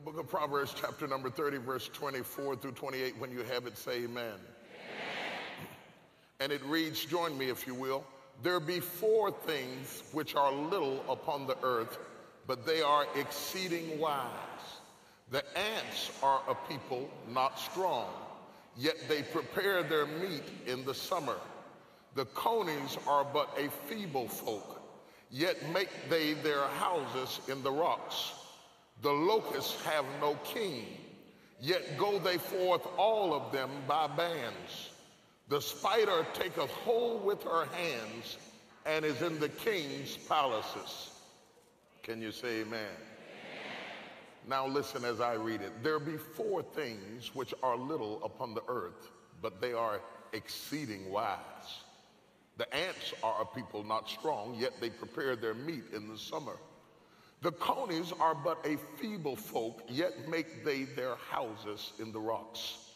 The book of Proverbs, chapter number 30, verse 24 through 28. When you have it, say amen. amen. And it reads, join me if you will. There be four things which are little upon the earth, but they are exceeding wise. The ants are a people not strong, yet they prepare their meat in the summer. The conies are but a feeble folk, yet make they their houses in the rocks. The locusts have no king, yet go they forth all of them by bands. The spider taketh hold with her hands and is in the king's palaces. Can you say amen? amen? Now listen as I read it. There be four things which are little upon the earth, but they are exceeding wise. The ants are a people not strong, yet they prepare their meat in the summer. The conies are but a feeble folk, yet make they their houses in the rocks.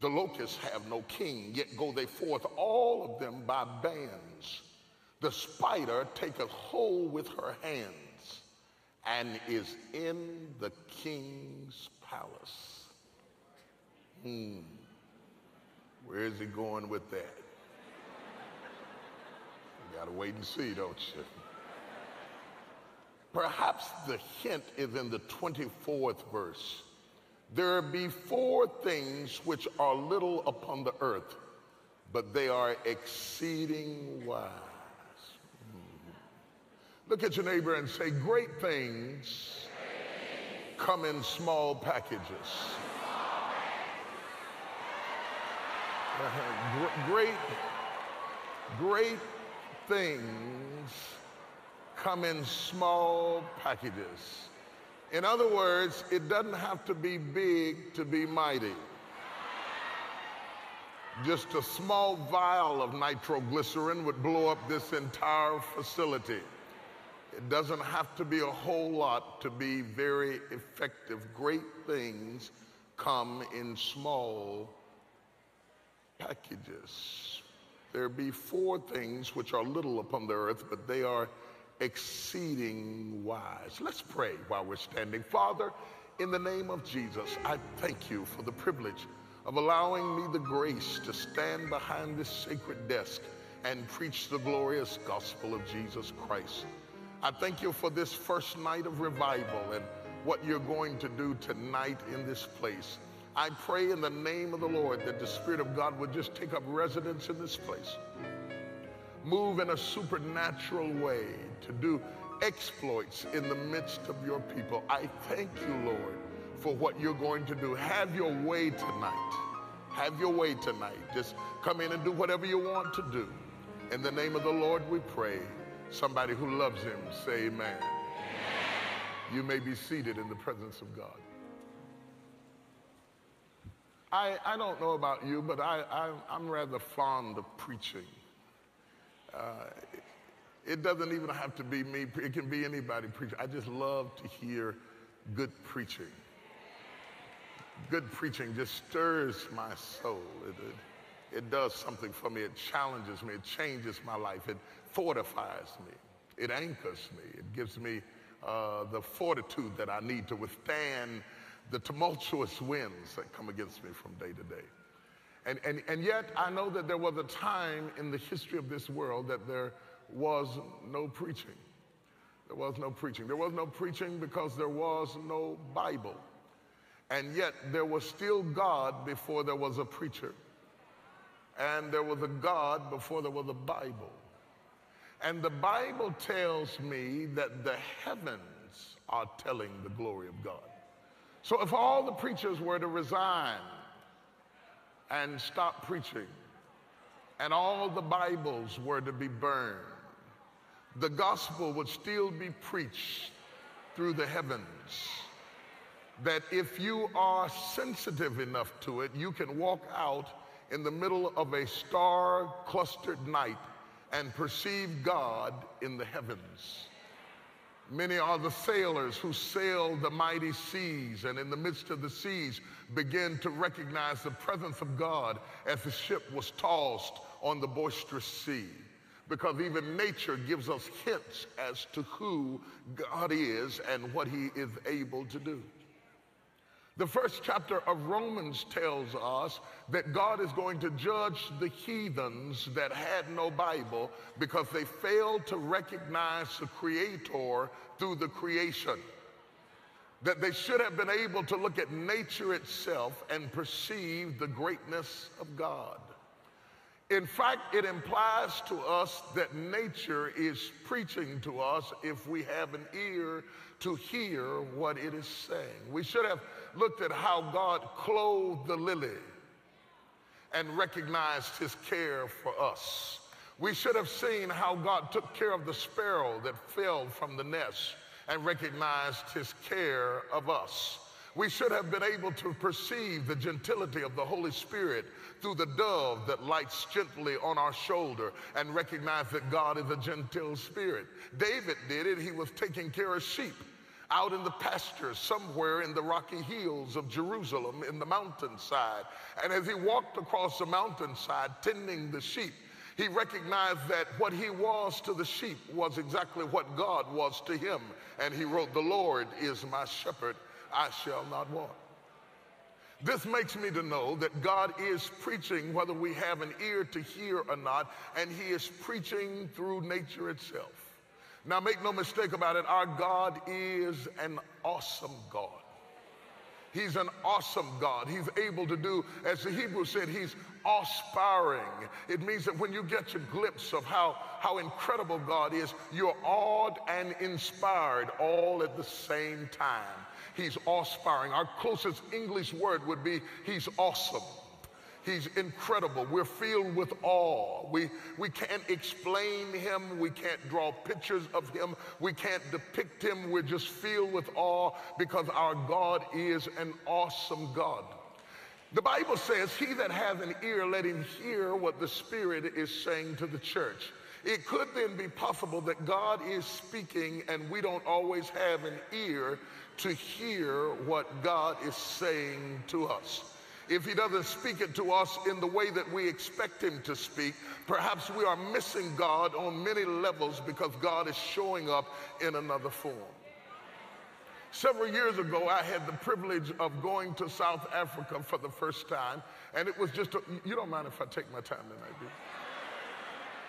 The locusts have no king, yet go they forth all of them by bands. The spider taketh hold with her hands and is in the king's palace. Hmm. Where is he going with that? You gotta wait and see, don't you? Perhaps the hint is in the 24th verse. There be four things which are little upon the earth, but they are exceeding wise. Hmm. Look at your neighbor and say, Great things come in small packages. great, great things come in small packages. In other words, it doesn't have to be big to be mighty. Just a small vial of nitroglycerin would blow up this entire facility. It doesn't have to be a whole lot to be very effective. Great things come in small packages. There be four things which are little upon the earth, but they are exceeding wise. Let's pray while we're standing. Father, in the name of Jesus, I thank you for the privilege of allowing me the grace to stand behind this sacred desk and preach the glorious gospel of Jesus Christ. I thank you for this first night of revival and what you're going to do tonight in this place. I pray in the name of the Lord that the Spirit of God would just take up residence in this place. Move in a supernatural way to do exploits in the midst of your people. I thank you, Lord, for what you're going to do. Have your way tonight. Have your way tonight. Just come in and do whatever you want to do. In the name of the Lord, we pray. Somebody who loves him, say amen. amen. You may be seated in the presence of God. I, I don't know about you, but I, I, I'm rather fond of preaching. Uh, it doesn't even have to be me, it can be anybody preaching. I just love to hear good preaching. Good preaching just stirs my soul. It, it, it does something for me. It challenges me. It changes my life. It fortifies me. It anchors me. It gives me uh, the fortitude that I need to withstand the tumultuous winds that come against me from day to day. And, and, and yet, I know that there was a time in the history of this world that there was no preaching. There was no preaching. There was no preaching because there was no Bible. And yet, there was still God before there was a preacher. And there was a God before there was a Bible. And the Bible tells me that the heavens are telling the glory of God. So if all the preachers were to resign and stop preaching, and all the Bibles were to be burned, the gospel would still be preached through the heavens. That if you are sensitive enough to it, you can walk out in the middle of a star clustered night and perceive God in the heavens. Many are the sailors who sail the mighty seas and in the midst of the seas begin to recognize the presence of God as the ship was tossed on the boisterous sea. Because even nature gives us hints as to who God is and what he is able to do. The first chapter of Romans tells us that God is going to judge the heathens that had no Bible because they failed to recognize the Creator through the creation. That they should have been able to look at nature itself and perceive the greatness of God. In fact, it implies to us that nature is preaching to us if we have an ear to hear what it is saying. We should have looked at how God clothed the lily and recognized his care for us. We should have seen how God took care of the sparrow that fell from the nest and recognized his care of us. We should have been able to perceive the gentility of the Holy Spirit through the dove that lights gently on our shoulder and recognize that God is a gentle spirit. David did it. He was taking care of sheep out in the pastures somewhere in the rocky hills of Jerusalem in the mountainside. And as he walked across the mountainside tending the sheep, he recognized that what he was to the sheep was exactly what God was to him. And he wrote, The Lord is my shepherd, I shall not want. This makes me to know that God is preaching whether we have an ear to hear or not, and he is preaching through nature itself. Now, make no mistake about it, our God is an awesome God. He's an awesome God. He's able to do, as the Hebrew said, he's awe-inspiring. It means that when you get a glimpse of how, how incredible God is, you're awed and inspired all at the same time. He's awe-inspiring. Our closest English word would be he's awesome. He's incredible. We're filled with awe. We, we can't explain him. We can't draw pictures of him. We can't depict him. We're just filled with awe because our God is an awesome God. The Bible says, He that has an ear, let him hear what the Spirit is saying to the church. It could then be possible that God is speaking and we don't always have an ear to hear what God is saying to us if he doesn't speak it to us in the way that we expect him to speak, perhaps we are missing God on many levels because God is showing up in another form. Several years ago, I had the privilege of going to South Africa for the first time, and it was just, a, you don't mind if I take my time tonight, do you?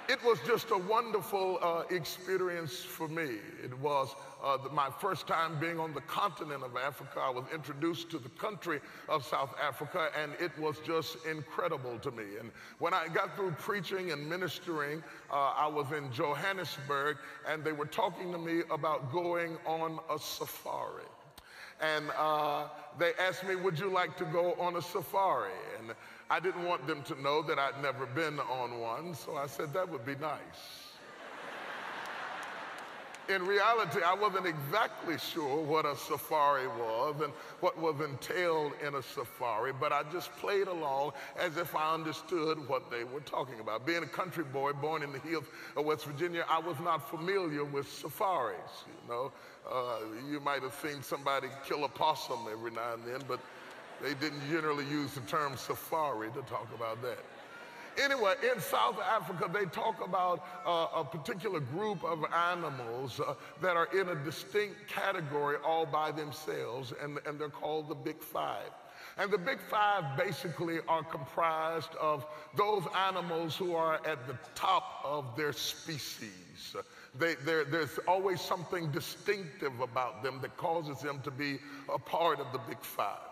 It was just a wonderful uh, experience for me. It was uh, my first time being on the continent of Africa. I was introduced to the country of South Africa, and it was just incredible to me. And when I got through preaching and ministering, uh, I was in Johannesburg, and they were talking to me about going on a safari and uh, they asked me, Would you like to go on a safari? And I didn't want them to know that I'd never been on one, so I said that would be nice. In reality, I wasn't exactly sure what a safari was and what was entailed in a safari, but I just played along as if I understood what they were talking about. Being a country boy born in the hills of West Virginia, I was not familiar with safaris. You know, uh, you might have seen somebody kill a possum every now and then, but they didn't generally use the term safari to talk about that. Anyway, in South Africa, they talk about uh, a particular group of animals uh, that are in a distinct category all by themselves, and, and they're called the Big Five. And the Big Five basically are comprised of those animals who are at the top of their species. They, there's always something distinctive about them that causes them to be a part of the Big Five.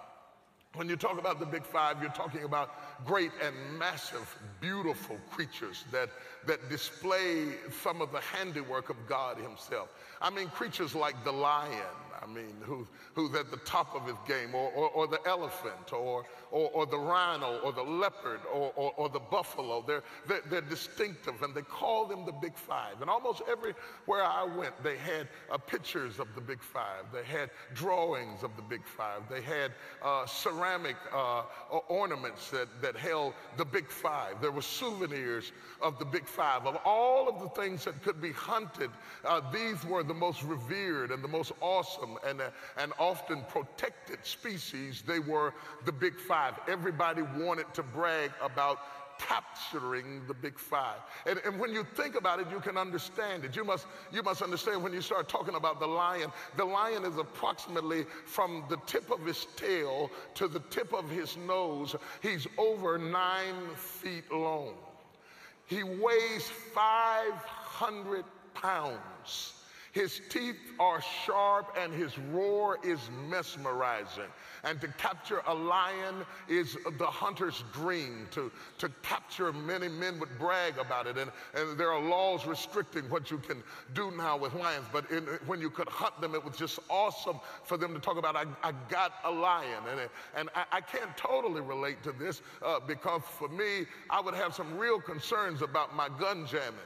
When you talk about the big five, you're talking about great and massive, beautiful creatures that, that display some of the handiwork of God Himself. I mean, creatures like the lion, I mean, who, who's at the top of his game, or, or, or the elephant, or, or, or, the rhino, or the leopard, or, or, or the buffalo. They're, they're, they're, distinctive, and they call them the Big Five. And almost everywhere I went, they had uh, pictures of the Big Five. They had drawings of the Big Five. They had uh, ceramic uh, ornaments that, that held the Big Five. There were souvenirs of the Big Five. Of all of the things that could be hunted, uh, these were the most revered and the most awesome and, uh, and often protected species. They were the Big Five. Everybody wanted to brag about capturing the big five. And, and, when you think about it, you can understand it. You must, you must understand when you start talking about the lion, the lion is approximately from the tip of his tail to the tip of his nose, he's over nine feet long. He weighs 500 pounds. His teeth are sharp and his roar is mesmerizing. And to capture a lion is the hunter's dream. To, to capture many men would brag about it. And, and there are laws restricting what you can do now with lions. But in, when you could hunt them, it was just awesome for them to talk about, I, I got a lion. And, and I, I can't totally relate to this uh, because for me, I would have some real concerns about my gun jamming.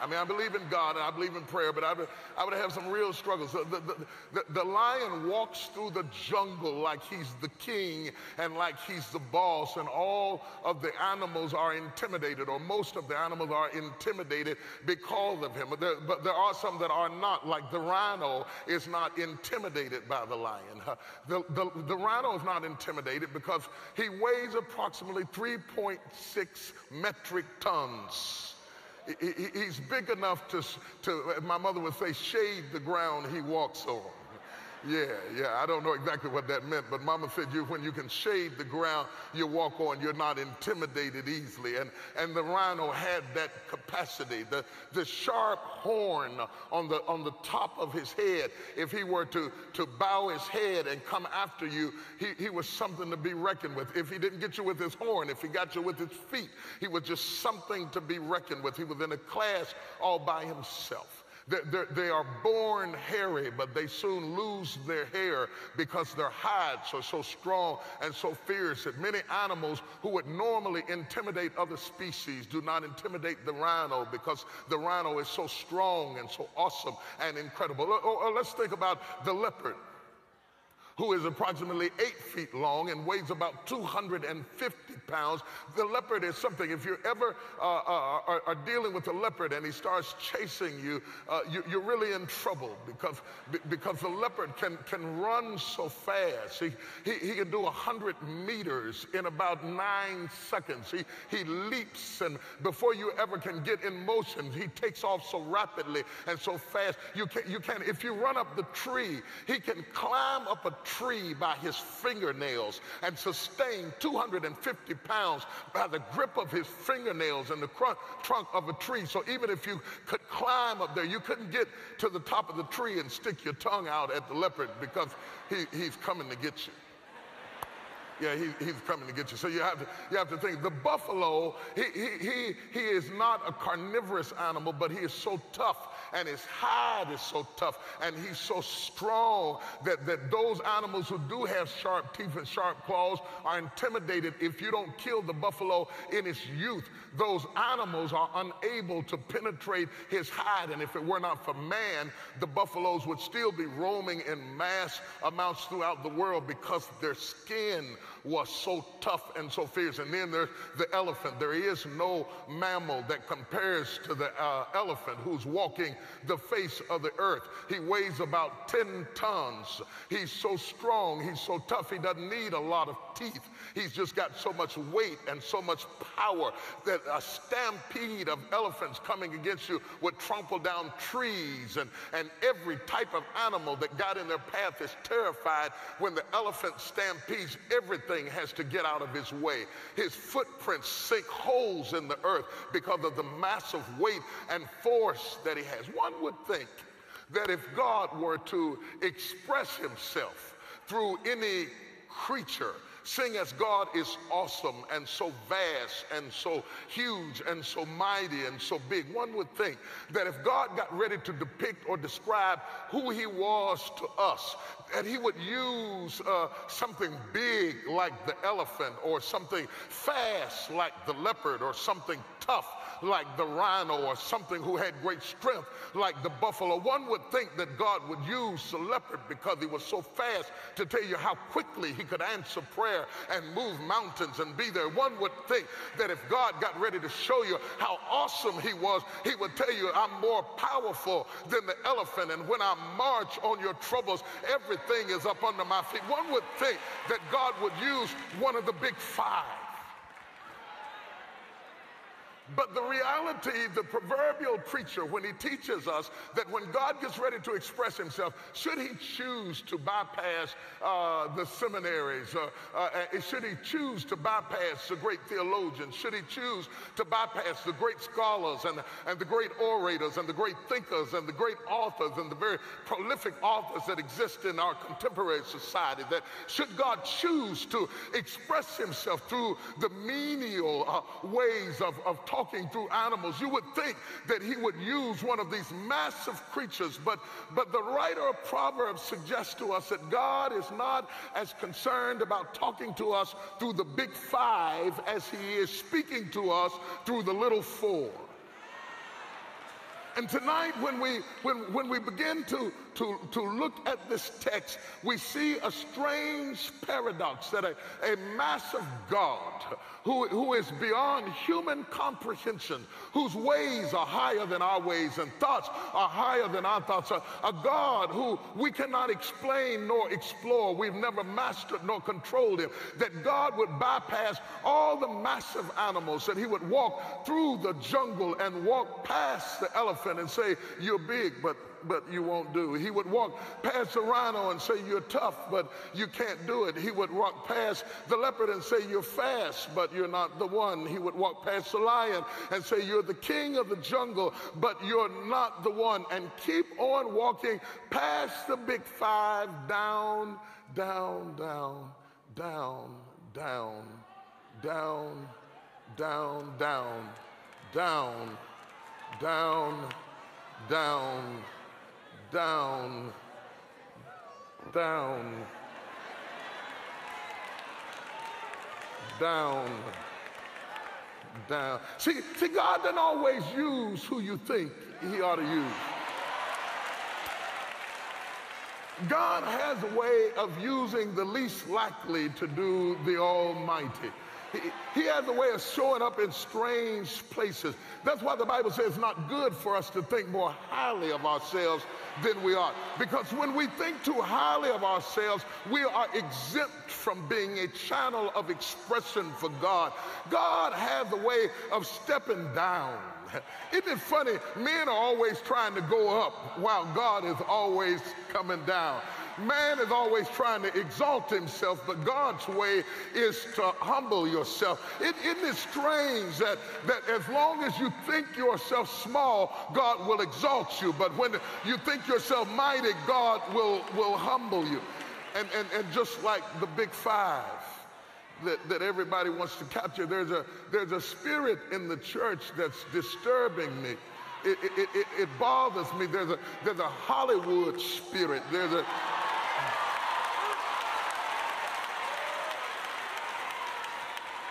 I mean, I believe in God and I believe in prayer, but I would, I would have some real struggles. The, the, the, the, lion walks through the jungle like he's the king and like he's the boss, and all of the animals are intimidated, or most of the animals are intimidated because of him. But there, but there are some that are not, like the rhino is not intimidated by the lion. The, the, the rhino is not intimidated because he weighs approximately 3.6 metric tons he's big enough to, to, my mother would say, shade the ground he walks on. Yeah, yeah, I don't know exactly what that meant, but Mama said you, when you can shade the ground you walk on, you're not intimidated easily. And, and the rhino had that capacity. The, the sharp horn on the, on the top of his head, if he were to, to bow his head and come after you, he, he was something to be reckoned with. If he didn't get you with his horn, if he got you with his feet, he was just something to be reckoned with. He was in a class all by himself. They are born hairy, but they soon lose their hair because their hides are so strong and so fierce that many animals who would normally intimidate other species do not intimidate the rhino because the rhino is so strong and so awesome and incredible. Or let's think about the leopard who is approximately eight feet long and weighs about 250 pounds. The leopard is something, if you're ever uh, uh, are, are, dealing with a leopard and he starts chasing you, uh, you, are really in trouble because, because the leopard can, can run so fast. He, he, he can do 100 meters in about nine seconds. He, he leaps, and before you ever can get in motion, he takes off so rapidly and so fast. You can, you can if you run up the tree, he can climb up a tree by his fingernails and sustained 250 pounds by the grip of his fingernails in the trunk of a tree. So even if you could climb up there, you couldn't get to the top of the tree and stick your tongue out at the leopard because he, he's coming to get you. Yeah, he, he's coming to get you. So you have to, you have to think the buffalo, he, he, he, he is not a carnivorous animal, but he is so tough and his hide is so tough and he's so strong that, that those animals who do have sharp teeth and sharp claws are intimidated if you don't kill the buffalo in its youth. Those animals are unable to penetrate his hide. And if it were not for man, the buffaloes would still be roaming in mass amounts throughout the world because their skin was so tough and so fierce. And then there's the elephant. There is no mammal that compares to the uh, elephant who's walking the face of the earth. He weighs about 10 tons. He's so strong. He's so tough. He doesn't need a lot of teeth. He's just got so much weight and so much power that a stampede of elephants coming against you would trample down trees and, and every type of animal that got in their path is terrified when the elephant stampedes everything has to get out of his way. His footprints sink holes in the earth because of the massive weight and force that he has. One would think that if God were to express himself through any creature, seeing as God is awesome and so vast and so huge and so mighty and so big, one would think that if God got ready to depict or describe who he was to us, that he would use uh, something big like the elephant or something fast like the leopard or something tough like the rhino or something who had great strength like the buffalo. One would think that God would use the leopard because he was so fast to tell you how quickly he could answer prayer and move mountains and be there. One would think that if God got ready to show you how awesome he was, he would tell you, I'm more powerful than the elephant. And when I march on your troubles, everything is up under my feet. One would think that God would use one of the big five But the reality, the proverbial preacher, when he teaches us that when God gets ready to express himself, should he choose to bypass uh, the seminaries, uh, uh, should he choose to bypass the great theologians, should he choose to bypass the great scholars and, and the great orators and the great thinkers and the great authors and the very prolific authors that exist in our contemporary society, that should God choose to express himself through the menial uh, ways of, of talking through animals, you would think that he would use one of these massive creatures. But, but the writer of Proverbs suggests to us that God is not as concerned about talking to us through the big five as he is speaking to us through the little four. And tonight, when we, when, when we begin to, to, to look at this text, we see a strange paradox that a, a massive God who, who is beyond human comprehension, whose ways are higher than our ways and thoughts are higher than our thoughts, a, a God who we cannot explain nor explore, we've never mastered nor controlled him, that God would bypass all the massive animals, that he would walk through the jungle and walk past the elephant and say, You're big, but but you won't do. He would walk past the rhino and say, You're tough, but you can't do it. He would walk past the leopard and say, You're fast, but you're not the one. He would walk past the lion and say, You're the king of the jungle, but you're not the one. And keep on walking past the big five, down, down, down, down, down, down, down, down, down, down, down down, down, down, down. down. See, see, God doesn't always use who you think he ought to use. God has a way of using the least likely to do the Almighty. He, has a way of showing up in strange places. That's why the Bible says it's not good for us to think more highly of ourselves than we ought. Because when we think too highly of ourselves, we are exempt from being a channel of expression for God. God has a way of stepping down. Isn't it funny? Men are always trying to go up while God is always coming down. Man is always trying to exalt himself, but God's way is to humble yourself. It, isn't it strange that, that as long as you think yourself small, God will exalt you, but when you think yourself mighty, God will, will humble you. And, and, and just like the big five, that, that everybody wants to capture. There's a, there's a spirit in the church that's disturbing me. It, it, it, it bothers me. There's a, there's a Hollywood spirit. There's a,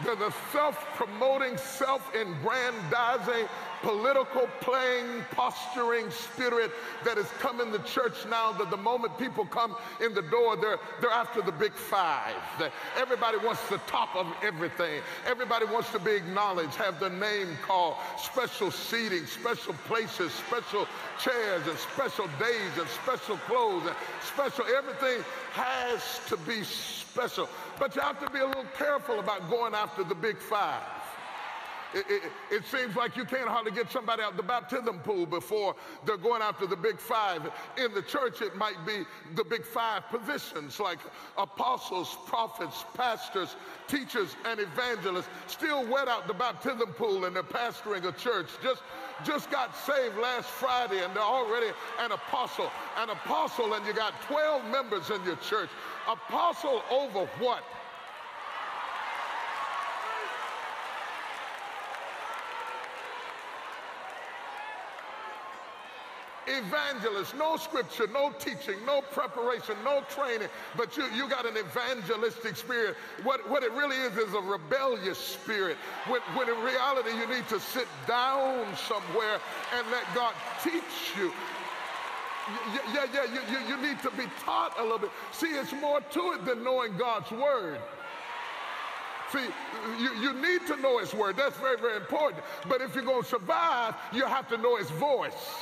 There's a self-promoting, self-aggrandizing, political playing, posturing spirit that has come in the church now that the moment people come in the door, they're, they're after the big five. That everybody wants the top of everything. Everybody wants to be acknowledged, have their name called, special seating, special places, special chairs and special days and special clothes and special, everything has to be special. But you have to be a little careful about going after the big five. It, it, seems like you can't hardly get somebody out the baptism pool before they're going after the big five. In the church, it might be the big five positions like apostles, prophets, pastors, teachers, and evangelists. Still wet out the baptism pool and they're pastoring a church. Just, just got saved last Friday and they're already an apostle. An apostle, and you got 12 members in your church. Apostle over what? Evangelist, no scripture, no teaching, no preparation, no training, but you, you got an evangelistic spirit. What, what it really is is a rebellious spirit. When, when in reality, you need to sit down somewhere and let God teach you. Yeah, yeah, yeah, you, you, need to be taught a little bit. See, it's more to it than knowing God's word. See, you, you need to know his word. That's very, very important. But if you're going to survive, you have to know his voice.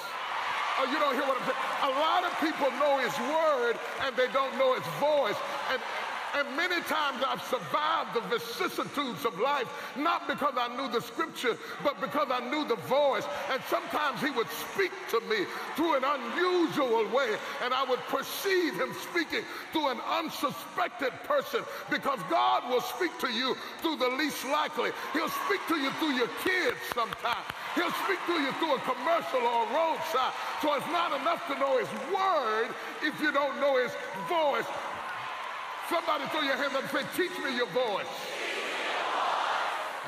Oh, you don't hear what I'm saying? A lot of people know his word and they don't know his voice. And, And many times I've survived the vicissitudes of life, not because I knew the scripture, but because I knew the voice. And sometimes he would speak to me through an unusual way, and I would perceive him speaking through an unsuspected person because God will speak to you through the least likely. He'll speak to you through your kids sometimes. He'll speak to you through a commercial or a roadside. So it's not enough to know his word if you don't know his voice. Somebody throw your hand up and say, teach me your voice.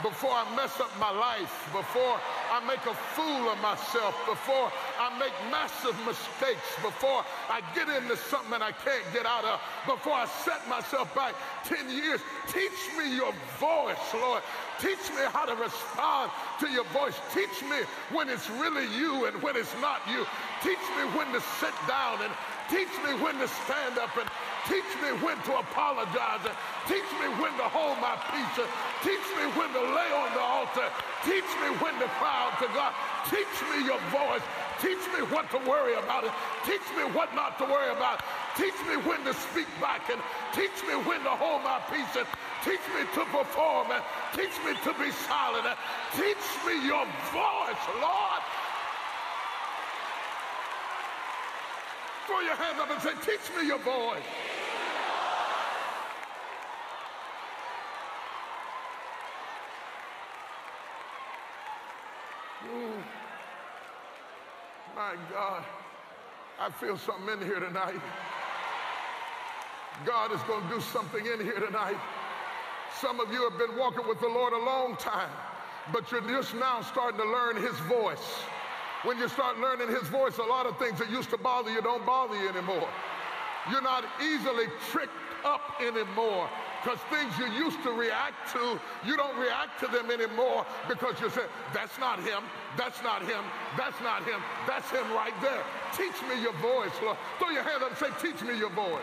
Before I mess up my life, before I make a fool of myself, before I make massive mistakes, before I get into something that I can't get out of, before I set myself back 10 years, teach me your voice, Lord. Teach me how to respond to your voice. Teach me when it's really you and when it's not you. Teach me when to sit down and teach me when to stand up and Teach me when to apologize. and Teach me when to hold my peace. and Teach me when to lay on the altar. Teach me when to cry out to God. Teach me your voice. Teach me what to worry about it. Teach me what not to worry about. Teach me when to speak back and teach me when to hold my peace and teach me to perform and teach me to be silent and teach me your voice, Lord. Throw your hands up and say, teach me your voice. My God, I feel something in here tonight. God is going to do something in here tonight. Some of you have been walking with the Lord a long time, but you're just now starting to learn his voice. When you start learning his voice, a lot of things that used to bother you don't bother you anymore. You're not easily tricked up anymore because things you used to react to, you don't react to them anymore because you say, that's not him, that's not him, that's not him, that's him right there. Teach me your voice, Lord. Throw your hand up and say, teach me your voice.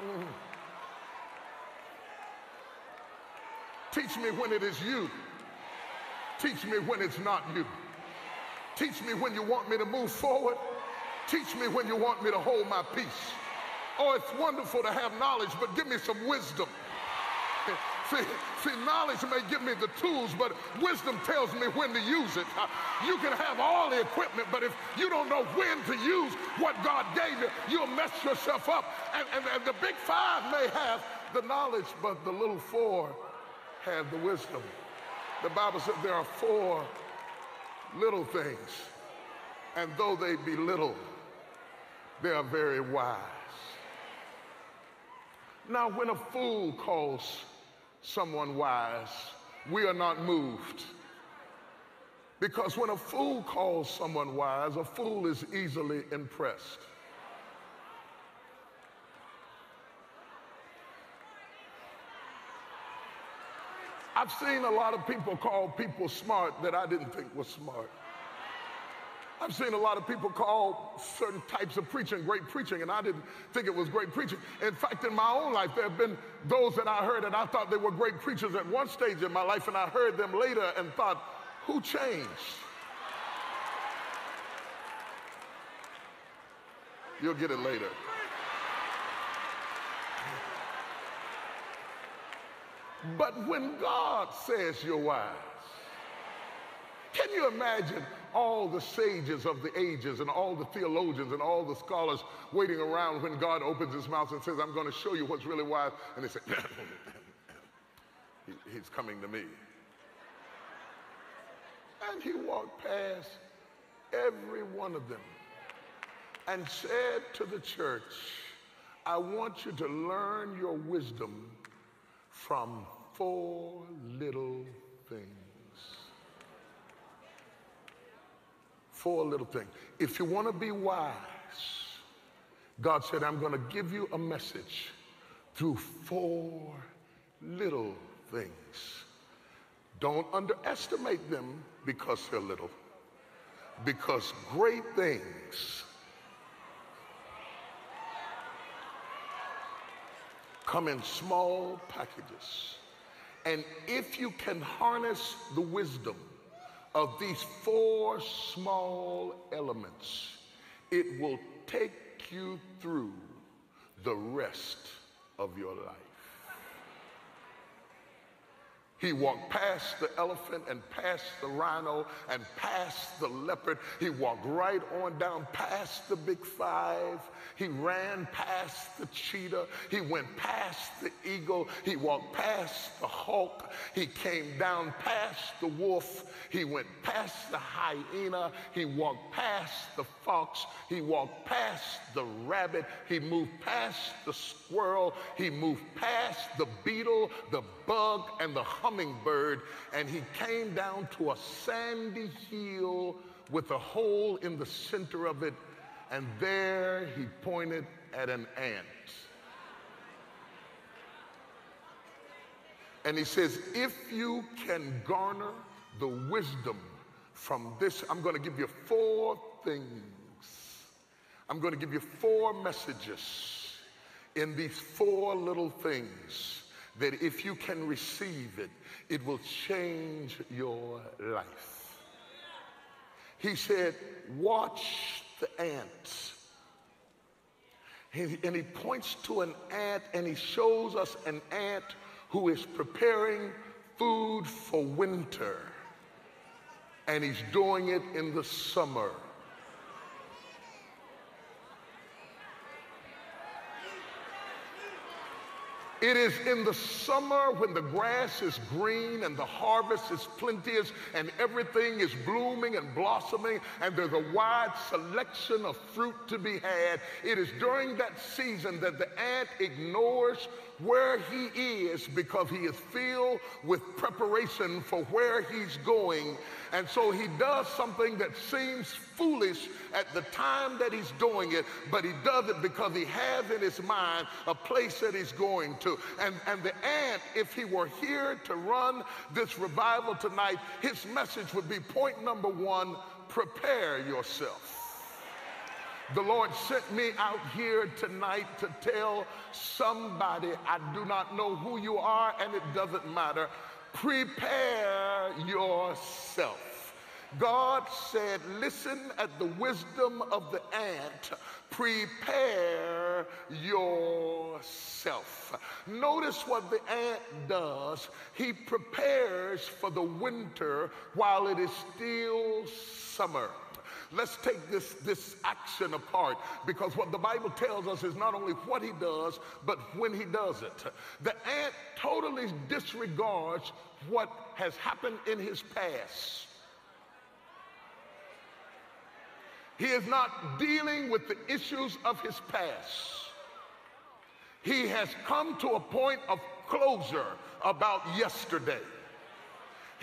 Mm. Teach me when it is you. Teach me when it's not you. Teach me when you want me to move forward. Teach me when you want me to hold my peace. Oh, it's wonderful to have knowledge, but give me some wisdom. See, see, knowledge may give me the tools, but wisdom tells me when to use it. You can have all the equipment, but if you don't know when to use what God gave you, you'll mess yourself up. And, and, and the big five may have the knowledge, but the little four have the wisdom. The Bible said there are four little things, and though they be little, they are very wise. Now, when a fool calls someone wise, we are not moved. Because when a fool calls someone wise, a fool is easily impressed. I've seen a lot of people call people smart that I didn't think was smart. I've seen a lot of people call certain types of preaching great preaching, and I didn't think it was great preaching. In fact, in my own life, there have been those that I heard and I thought they were great preachers at one stage in my life, and I heard them later and thought, who changed? You'll get it later. But when God says you're wise, can you imagine all the sages of the ages and all the theologians and all the scholars waiting around when God opens his mouth and says, I'm going to show you what's really wise. And they say, he's coming to me. And he walked past every one of them and said to the church, I want you to learn your wisdom from four little things. Four little things. If you want to be wise, God said, I'm going to give you a message through four little things. Don't underestimate them because they're little. Because great things come in small packages. And if you can harness the wisdom of these four small elements, it will take you through the rest of your life. He walked past the elephant and past the rhino and past the leopard. He walked right on down past the big five. He ran past the cheetah. He went past the eagle. He walked past the hawk. He came down past the wolf. He went past the hyena. He walked past the fox. He walked past the rabbit. He moved past the squirrel. He moved past the beetle, the bug, and the hummingbird. And he came down to a sandy hill with a hole in the center of it. And there he pointed at an ant. And he says, if you can garner the wisdom from this, I'm going to give you four things. I'm going to give you four messages in these four little things that if you can receive it, it will change your life. He said, watch the ants. And he points to an ant and he shows us an ant who is preparing food for winter. And he's doing it in the summer. It is in the summer when the grass is green and the harvest is plenteous and everything is blooming and blossoming and there's a wide selection of fruit to be had. It is during that season that the ant ignores where he is because he is filled with preparation for where he's going. And so he does something that seems foolish at the time that he's doing it, but he does it because he has in his mind a place that he's going to. And, and the ant, if he were here to run this revival tonight, his message would be point number one prepare yourself. The Lord sent me out here tonight to tell somebody, I do not know who you are and it doesn't matter. Prepare yourself. God said, listen at the wisdom of the ant. Prepare yourself. Notice what the ant does. He prepares for the winter while it is still summer. Let's take this, this action apart because what the Bible tells us is not only what he does, but when he does it. The ant totally disregards what has happened in his past. He is not dealing with the issues of his past. He has come to a point of closure about yesterday.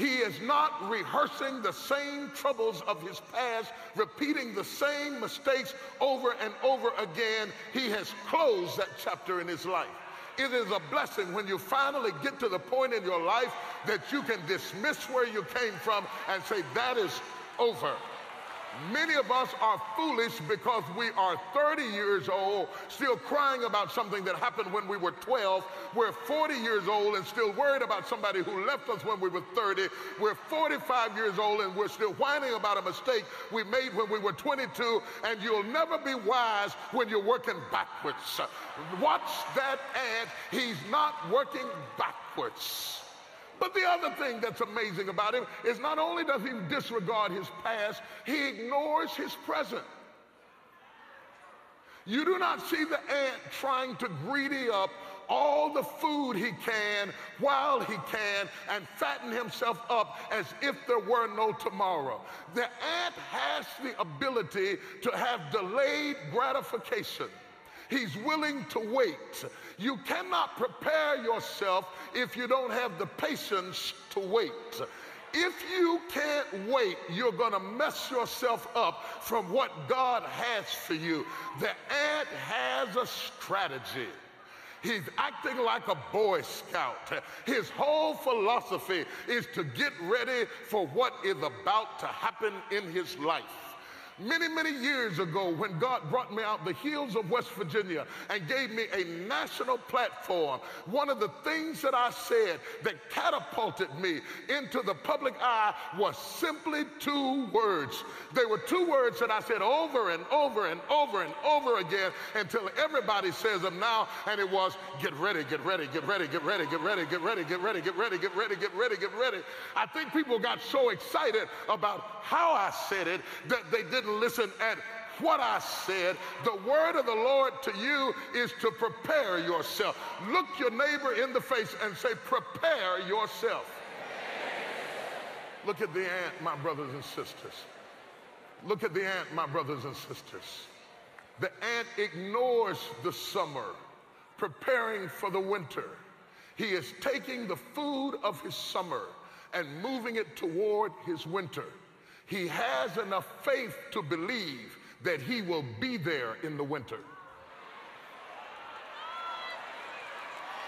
He is not rehearsing the same troubles of his past, repeating the same mistakes over and over again. He has closed that chapter in his life. It is a blessing when you finally get to the point in your life that you can dismiss where you came from and say, That is over. Many of us are foolish because we are 30 years old, still crying about something that happened when we were 12. We're 40 years old and still worried about somebody who left us when we were 30. We're 45 years old and we're still whining about a mistake we made when we were 22. And you'll never be wise when you're working backwards. Watch that ad. He's not working backwards. But the other thing that's amazing about him is not only does he disregard his past, he ignores his present. You do not see the ant trying to greedy up all the food he can while he can and fatten himself up as if there were no tomorrow. The ant has the ability to have delayed gratification. He's willing to wait. You cannot prepare yourself if you don't have the patience to wait. If you can't wait, you're going to mess yourself up from what God has for you. The ant has a strategy. He's acting like a Boy Scout. His whole philosophy is to get ready for what is about to happen in his life. Many, many years ago, when God brought me out the hills of West Virginia and gave me a national platform, one of the things that I said that catapulted me into the public eye was simply two words. They were two words that I said over and over and over and over again until everybody says them now, and it was get ready, get ready, get ready, get ready, get ready, get ready, get ready, get ready, get ready, get ready, get ready. I think people got so excited about how I said it that they didn't listen at what I said. The word of the Lord to you is to prepare yourself. Look your neighbor in the face and say, prepare yourself. Look at the ant, my brothers and sisters. Look at the ant, my brothers and sisters. The ant ignores the summer, preparing for the winter. He is taking the food of his summer and moving it toward his winter. He has enough faith to believe that he will be there in the winter.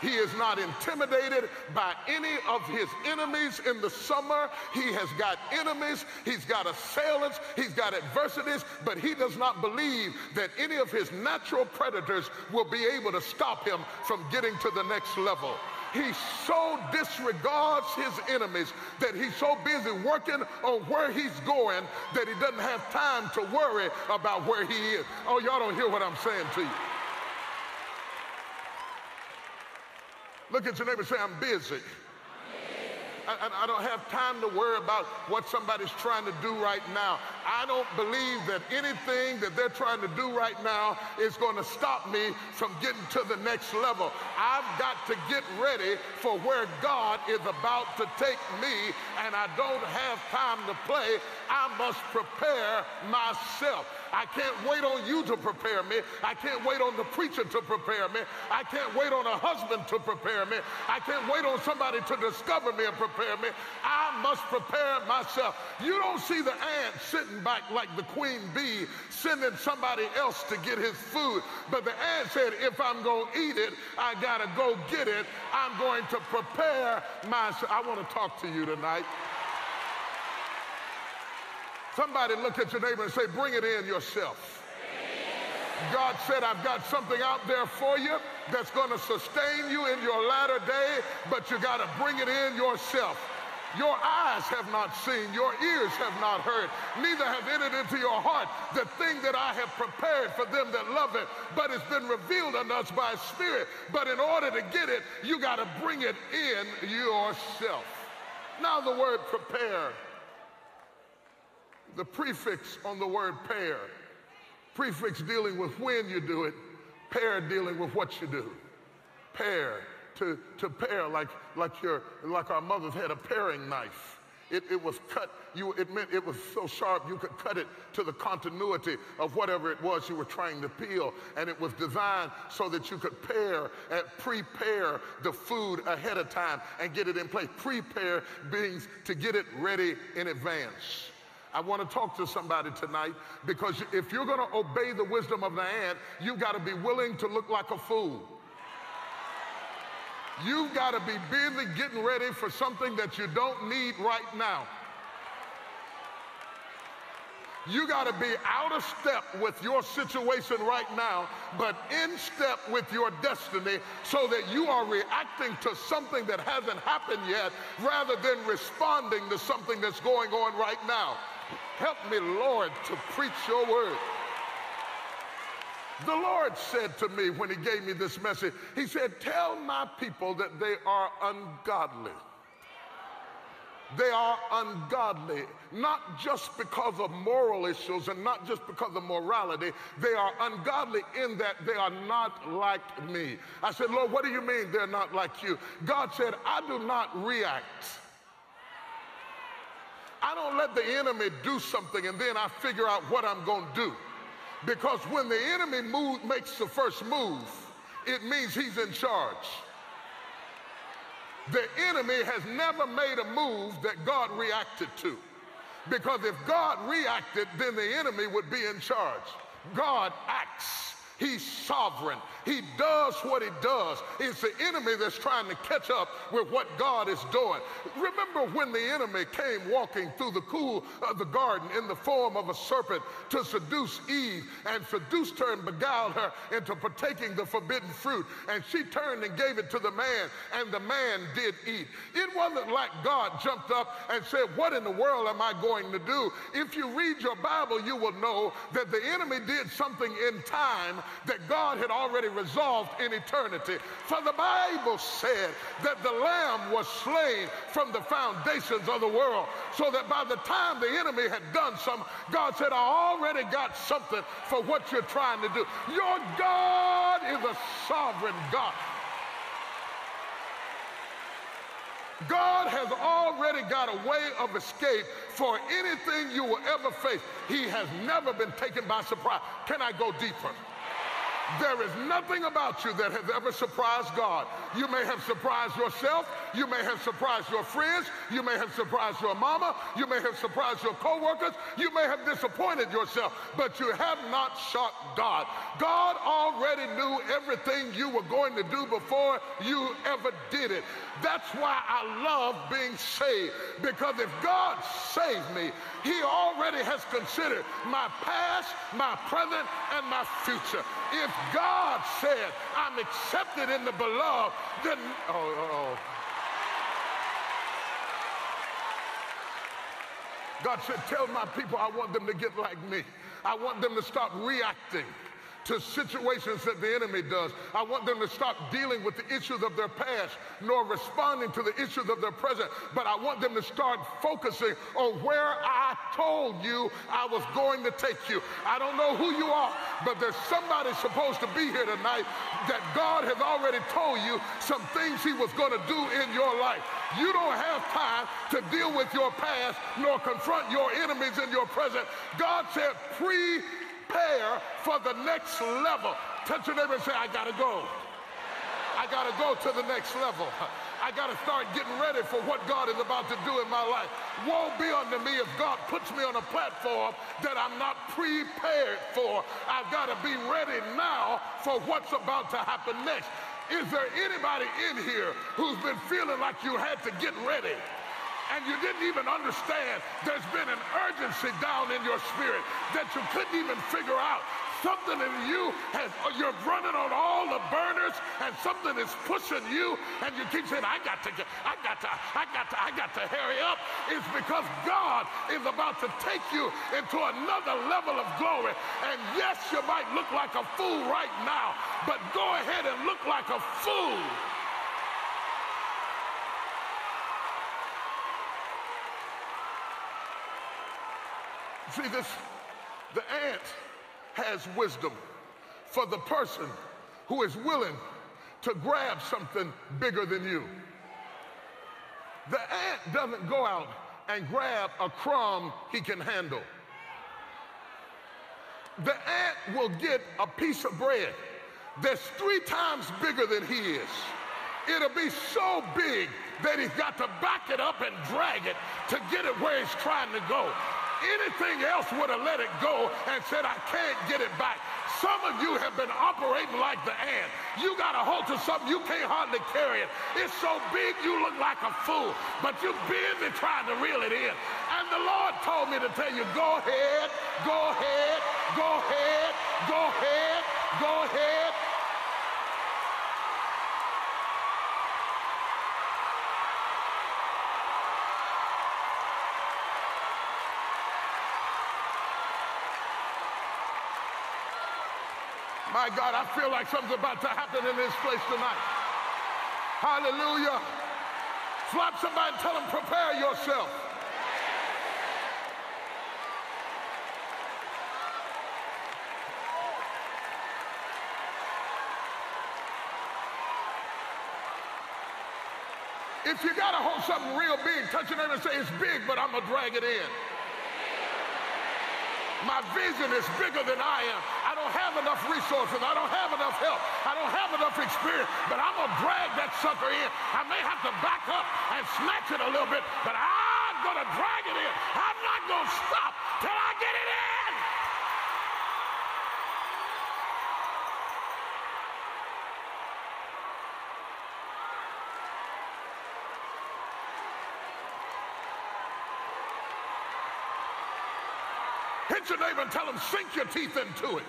He is not intimidated by any of his enemies in the summer. He has got enemies, he's got assailants, he's got adversities, but he does not believe that any of his natural predators will be able to stop him from getting to the next level he so disregards his enemies that he's so busy working on where he's going that he doesn't have time to worry about where he is. Oh, y'all don't hear what I'm saying to you. Look at your neighbor say, I'm busy. I, I, don't have time to worry about what somebody's trying to do right now. I don't believe that anything that they're trying to do right now is going to stop me from getting to the next level. I've got to get ready for where God is about to take me, and I don't have time to play. I must prepare myself. I can't wait on you to prepare me. I can't wait on the preacher to prepare me. I can't wait on a husband to prepare me. I can't wait on somebody to discover me and prepare me. I must prepare myself. You don't see the ant sitting back like the queen bee sending somebody else to get his food. But the ant said, if I'm going to eat it, I got to go get it. I'm going to prepare myself. I want to talk to you tonight. Somebody look at your neighbor and say, bring it in yourself. God said, I've got something out there for you that's going to sustain you in your latter day, but you got to bring it in yourself. Your eyes have not seen, your ears have not heard, neither have entered into your heart the thing that I have prepared for them that love it, but it's been revealed unto us by Spirit. But in order to get it, you got to bring it in yourself. Now, the word prepare the prefix on the word pare. Prefix dealing with when you do it, pare dealing with what you do. Pare, to, to pare like, like, your, like our mothers had a paring knife. It, it, was cut, you, it meant it was so sharp you could cut it to the continuity of whatever it was you were trying to peel. And it was designed so that you could pare and prepare the food ahead of time and get it in place. Prepare means to get it ready in advance. I want to talk to somebody tonight because if you're going to obey the wisdom of the ant, you've got to be willing to look like a fool. You've got to be busy getting ready for something that you don't need right now. You got to be out of step with your situation right now, but in step with your destiny so that you are reacting to something that hasn't happened yet rather than responding to something that's going on right now. Help me, Lord, to preach your word. The Lord said to me when he gave me this message, he said, tell my people that they are ungodly. They are ungodly, not just because of moral issues and not just because of morality. They are ungodly in that they are not like me. I said, Lord, what do you mean they're not like you? God said, I do not react I don't let the enemy do something and then I figure out what I'm going to do. Because when the enemy move, makes the first move, it means he's in charge. The enemy has never made a move that God reacted to. Because if God reacted, then the enemy would be in charge. God acts. He's sovereign. He does what he does. It's the enemy that's trying to catch up with what God is doing. Remember when the enemy came walking through the cool of the garden in the form of a serpent to seduce Eve and seduced her and beguiled her into partaking the forbidden fruit. And she turned and gave it to the man, and the man did eat. It wasn't like God jumped up and said, What in the world am I going to do? If you read your Bible, you will know that the enemy did something in time that God had already resolved in eternity. For the Bible said that the Lamb was slain from the foundations of the world, so that by the time the enemy had done something, God said, I already got something for what you're trying to do. Your God is a sovereign God. God has already got a way of escape for anything you will ever face. He has never been taken by surprise. Can I go deeper? There is nothing about you that has ever surprised God. You may have surprised yourself. You may have surprised your friends. You may have surprised your mama. You may have surprised your coworkers. You may have disappointed yourself, but you have not shocked God. God already knew everything you were going to do before you ever did it. That's why I love being saved because if God saved me, he already has considered my past, my present, and my future. If God said I'm accepted in the beloved, then, oh, oh, oh. God said, tell my people I want them to get like me. I want them to stop reacting to situations that the enemy does. I want them to stop dealing with the issues of their past, nor responding to the issues of their present, but I want them to start focusing on where I told you I was going to take you. I don't know who you are, but there's somebody supposed to be here tonight that God has already told you some things he was going to do in your life. You don't have time to deal with your past nor confront your enemies in your present. God said, pre prepare for the next level. Touch your neighbor and say, I gotta go. I gotta go to the next level. I gotta start getting ready for what God is about to do in my life. Woe be unto me if God puts me on a platform that I'm not prepared for. I've gotta be ready now for what's about to happen next. Is there anybody in here who's been feeling like you had to get ready? And you didn't even understand there's been an urgency down in your spirit that you couldn't even figure out. Something in you has, you're running on all the burners and something is pushing you and you keep saying, I got to get, I got to, I got to, I got to hurry up. It's because God is about to take you into another level of glory. And yes, you might look like a fool right now, but go ahead and look like a fool. See, this, the ant has wisdom for the person who is willing to grab something bigger than you. The ant doesn't go out and grab a crumb he can handle. The ant will get a piece of bread that's three times bigger than he is. It'll be so big that he's got to back it up and drag it to get it where he's trying to go. Anything else would have let it go and said, I can't get it back. Some of you have been operating like the ant. You got a hold to something, you can't hardly carry it. It's so big you look like a fool, but you're busy trying to reel it in. And the Lord told me to tell you, go ahead, go ahead, go ahead, go ahead, go ahead. My God, I feel like something's about to happen in this place tonight. Hallelujah. Slap somebody and tell them, prepare yourself. If you got to hold something real big, touch your neighbor and say, it's big, but I'm going to drag it in. My vision is bigger than I am I don't have enough resources. I don't have enough help. I don't have enough experience, but I'm going to drag that sucker in. I may have to back up and snatch it a little bit, but I'm going to drag it in. I'm not going to stop till I get it in. Your neighbor and tell him, sink your teeth into it.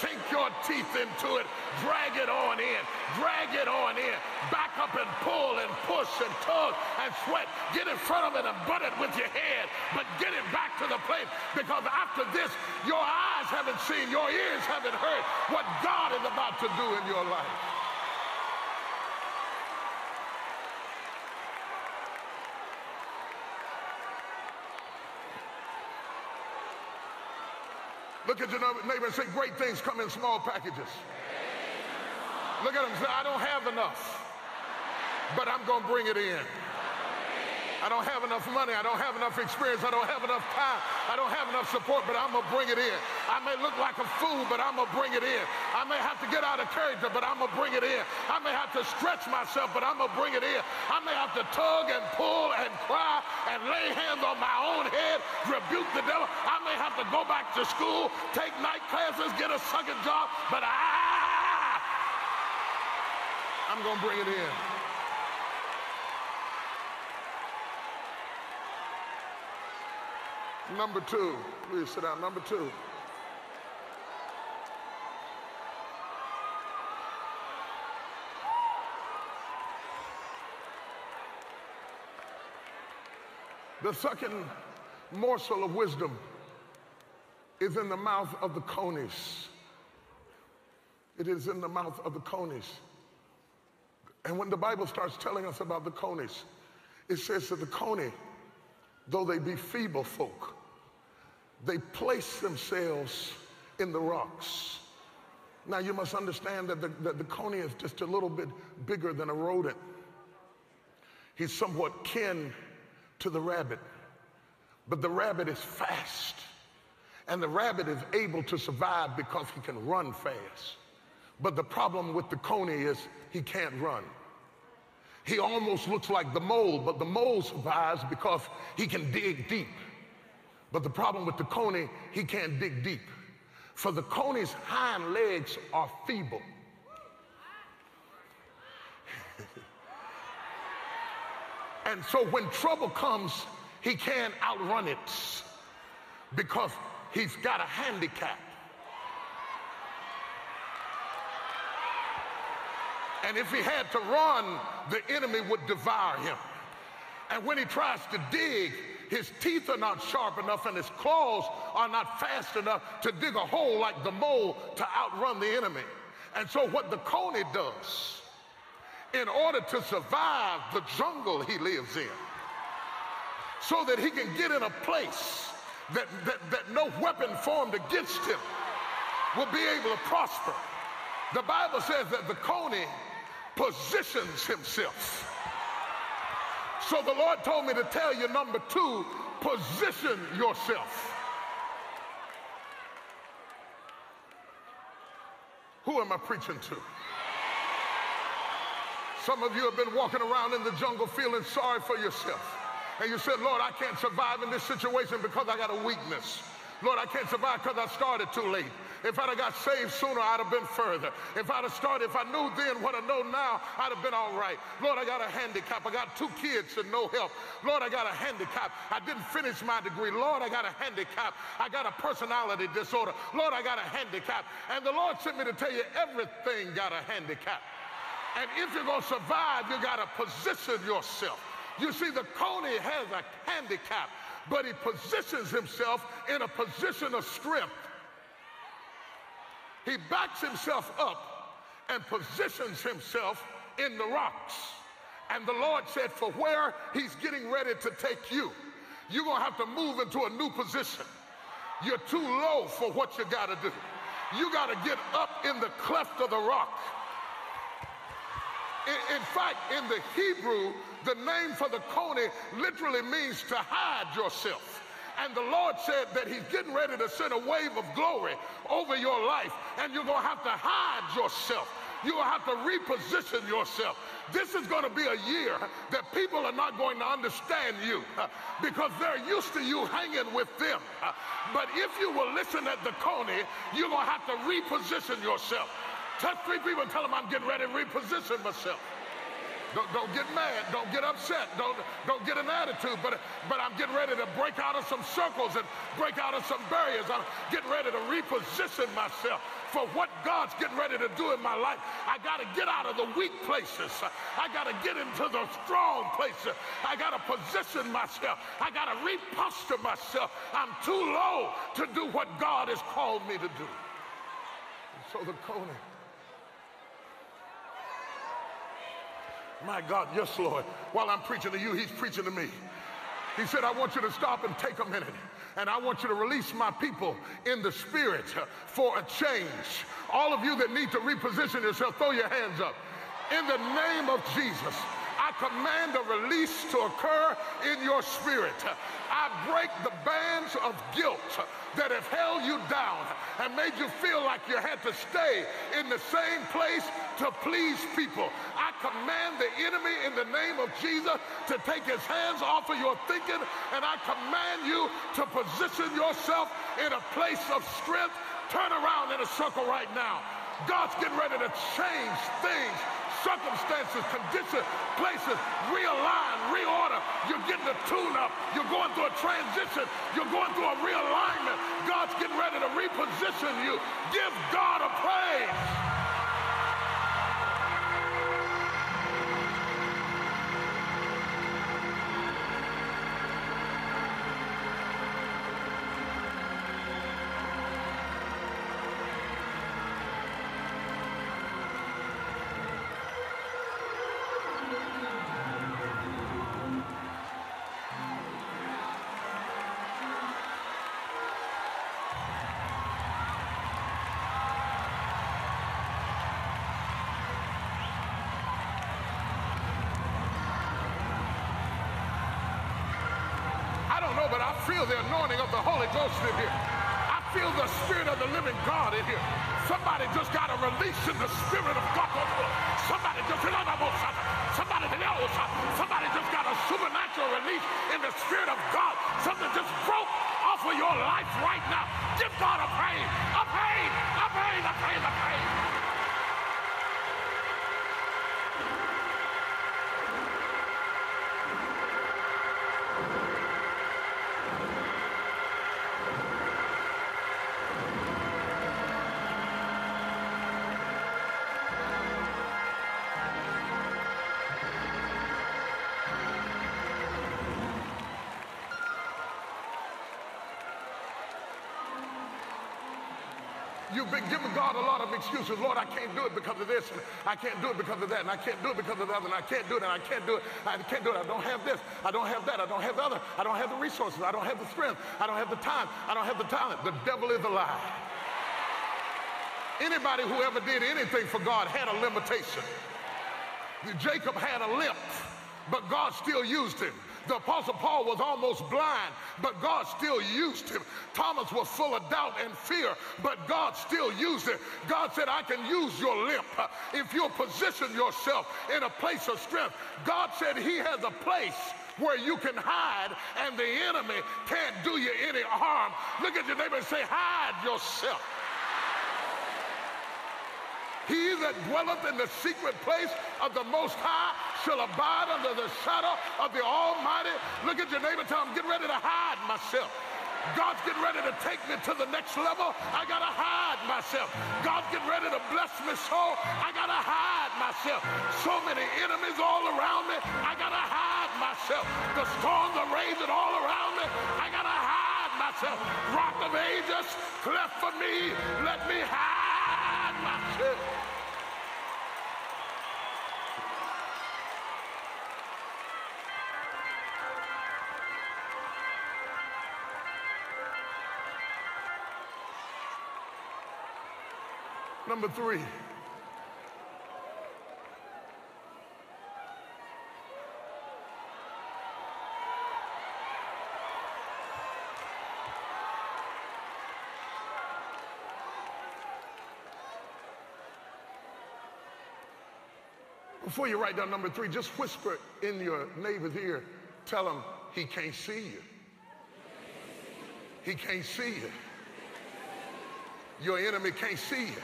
Sink your teeth into it. Drag it on in. Drag it on in. Back up and pull and push and tug and sweat. Get in front of it and butt it with your head. But get it back to the place because after this, your eyes haven't seen, your ears haven't heard what God is about to do in your life. Look at your neighbor and say, great things come in small packages. Look at him and say, I don't have enough, but I'm going to bring it in. I don't have enough money. I don't have enough experience. I don't have enough time. I don't have enough support, but I'm going to bring it in. I may look like a fool, but I'm going to bring it in. I may have to get out of character, but I'm going to bring it in. I may have to stretch myself, but I'm going to bring it in. I may have to tug and pull and cry and lay hands on my own head, rebuke the devil. I may have to go back to school, take night classes, get a second job, but I, I'm going to bring it in. Number two, please sit down. Number two. The second morsel of wisdom is in the mouth of the conies. It is in the mouth of the conies. And when the Bible starts telling us about the conies, it says that the coney, though they be feeble folk, they place themselves in the rocks. Now you must understand that the, that the coney is just a little bit bigger than a rodent. He's somewhat kin to the rabbit, but the rabbit is fast. And the rabbit is able to survive because he can run fast. But the problem with the coney is he can't run. He almost looks like the mole, but the mole survives because he can dig deep. But the problem with the coney, he can't dig deep. For the coney's hind legs are feeble. and so when trouble comes, he can't outrun it because he's got a handicap. And if he had to run, the enemy would devour him. And when he tries to dig, his teeth are not sharp enough and his claws are not fast enough to dig a hole like the mole to outrun the enemy. And so what the coney does, in order to survive the jungle he lives in, so that he can get in a place that, that, that no weapon formed against him will be able to prosper. The Bible says that the coney positions himself so the Lord told me to tell you, number two, position yourself. Who am I preaching to? Some of you have been walking around in the jungle feeling sorry for yourself. And you said, Lord, I can't survive in this situation because I got a weakness. Lord, I can't survive because I started too late. If I'd have got saved sooner, I'd have been further. If I'd have started, if I knew then what I know now, I'd have been all right. Lord, I got a handicap. I got two kids and no help. Lord, I got a handicap. I didn't finish my degree. Lord, I got a handicap. I got a personality disorder. Lord, I got a handicap. And the Lord sent me to tell you everything got a handicap. And if you're going to survive, you got to position yourself. You see, the coney has a handicap, but he positions himself in a position of strength. He backs himself up and positions himself in the rocks. And the Lord said, for where he's getting ready to take you, you're going to have to move into a new position. You're too low for what you got to do. You got to get up in the cleft of the rock. In, in, fact, in the Hebrew, the name for the coney literally means to hide yourself. And the Lord said that he's getting ready to send a wave of glory over your life. And you're going to have to hide yourself. You're going to have to reposition yourself. This is going to be a year that people are not going to understand you because they're used to you hanging with them. But if you will listen at the coney, you're going to have to reposition yourself. Touch three people and tell them I'm getting ready to reposition myself. Don't, don't get mad. Don't get upset. Don't, don't get an attitude. But, but I'm getting ready to break out of some circles and break out of some barriers. I'm getting ready to reposition myself for what God's getting ready to do in my life. I got to get out of the weak places. I got to get into the strong places. I got to position myself. I got to reposture myself. I'm too low to do what God has called me to do. And so the Coney My God, yes, Lord. While I'm preaching to you, he's preaching to me. He said, I want you to stop and take a minute. And I want you to release my people in the spirit for a change. All of you that need to reposition yourself, throw your hands up. In the name of Jesus, I command a release to occur in your spirit. I break the bands of guilt that have held you down and made you feel like you had to stay in the same place to please people. I command the enemy in the name of Jesus to take his hands off of your thinking, and I command you to position yourself in a place of strength. Turn around in a circle right now. God's getting ready to change things circumstances, conditions, places, realign, reorder. You're getting a tune-up. You're going through a transition. You're going through a realignment. God's getting ready to reposition you. Give God a praise. Feel the anointing of the Holy Ghost in here. I feel the spirit of the living God in here. Somebody just got a release in the spirit of God. Somebody just somebody somebody just got a supernatural release in the spirit of God. Something just broke off of your life right now. Give God a praise, a praise, a praise, a praise, a praise. Excuses. Lord, I can't do it because of this, I can't do it because of that, and I can't do it because of that, and I can't do it, and I can't do it. I can't do it. I don't have this. I don't have that. I don't have the other. I don't have the resources. I don't have the strength. I don't have the time. I don't have the talent. The devil is a lie. Anybody who ever did anything for God had a limitation. Jacob had a limp, but God still used him. The Apostle Paul was almost blind, but God still used him. Thomas was full of doubt and fear, but God still used him. God said, I can use your limp if you'll position yourself in a place of strength. God said he has a place where you can hide and the enemy can't do you any harm. Look at your neighbor and say, hide yourself. He that dwelleth in the secret place of the Most High shall abide under the shadow of the Almighty. Look at your neighbor, tell him, get ready to hide myself. God's getting ready to take me to the next level. I got to hide myself. God's getting ready to bless me so. I got to hide myself. So many enemies all around me. I got to hide myself. The storms are raging all around me. I got to hide myself. Rock of ages, cleft for me. Let me hide. Number three. Before you write down number three, just whisper in your neighbor's ear. Tell him he can't see you. He can't see you. Your enemy can't see you.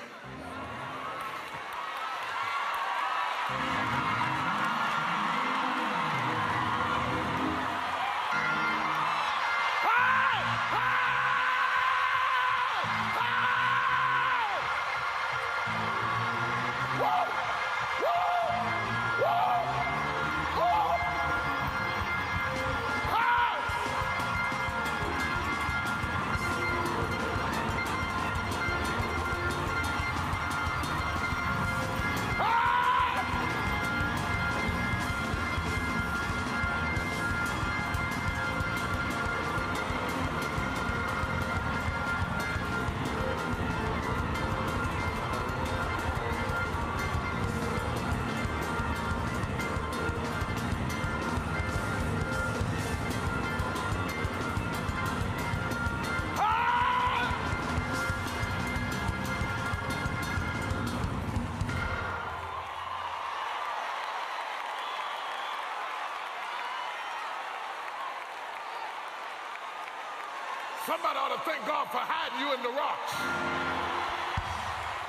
Somebody ought to thank God for hiding you in the rocks.